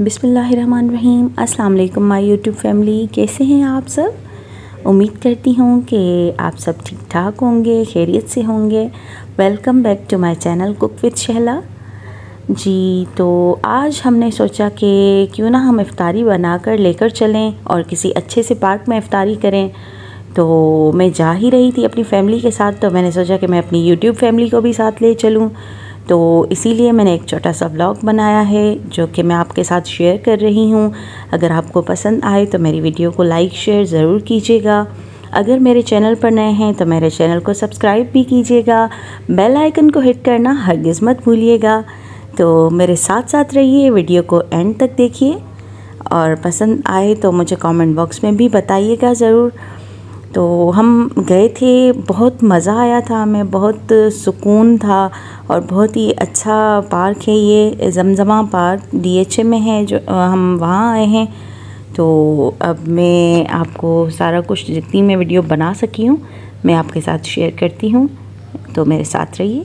बिसमीम वालेकुम my YouTube family. कैसे हैं आप सब? उम्मीद करती हूँ कि आप सब ठीक ठाक होंगे, खैरियत से होंगे। Welcome back to my channel cook with Shahla ji तो आज हमने सोचा कि क्यों ना हम इफ़ारी बनाकर लेकर चलें और किसी अच्छे से पार्क में इफ़ारी करें। तो मैं जा ही रही थी अपनी फ़ैमिली के साथ तो मैंने सोचा कि मैं अपनी यूट्यूब फैमिली को भी साथ ले चलूँ। तो इसीलिए मैंने एक छोटा सा ब्लॉग बनाया है, जो कि मैं आपके साथ शेयर कर रही हूँ। अगर आपको पसंद आए तो मेरी वीडियो को लाइक शेयर ज़रूर कीजिएगा। अगर मेरे चैनल पर नए हैं तो मेरे चैनल को सब्सक्राइब भी कीजिएगा। बेल आइकन को हिट करना हरगिज़ मत भूलिएगा। तो मेरे साथ साथ रहिए वीडियो को एंड तक देखिए। और पसंद आए तो मुझे कमेंट बॉक्स में भी बताइएगा ज़रूर। तो हम गए थे, बहुत मज़ा आया था हमें, बहुत सुकून था और बहुत ही अच्छा पार्क है ये, जमजमा पार्क डीएचए में है जो हम वहाँ आए हैं। तो अब मैं आपको सारा कुछ जितनी मैं वीडियो बना सकी हूँ, मैं आपके साथ शेयर करती हूँ। तो मेरे साथ रहिए।